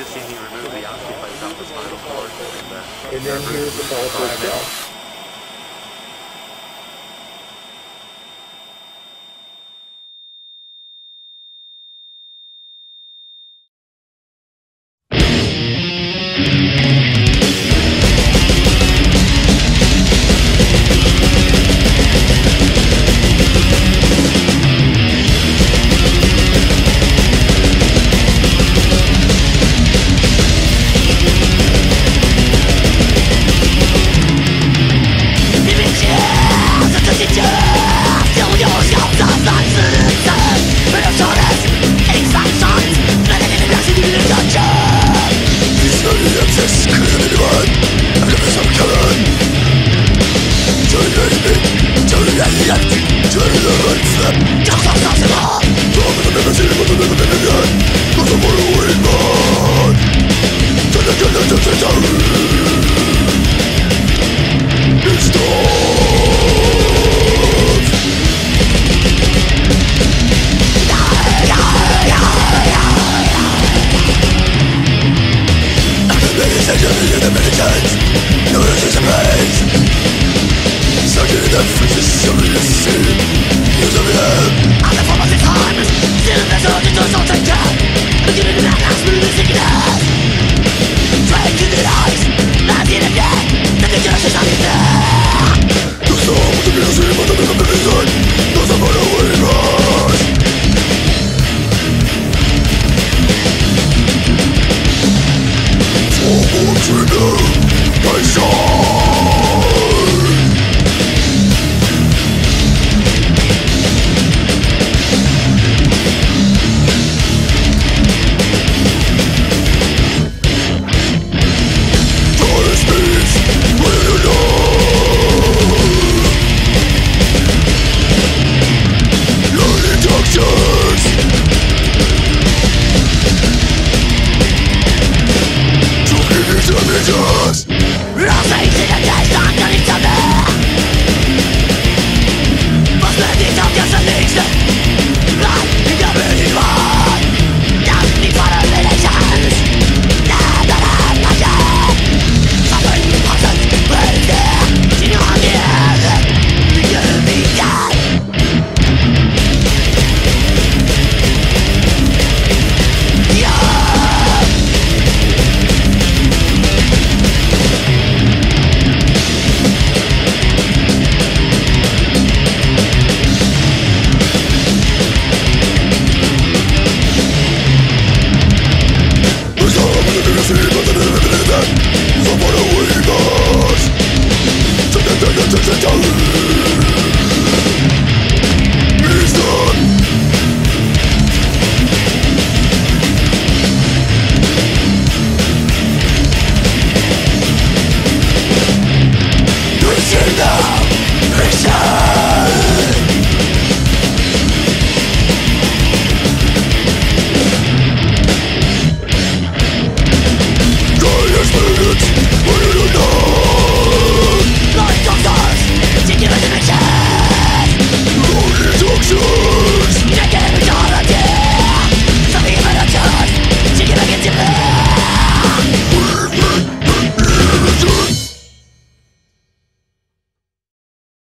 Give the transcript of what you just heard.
just seen he removed the osteoplates off the spinal cord. And, then here's the follicle itself. the そう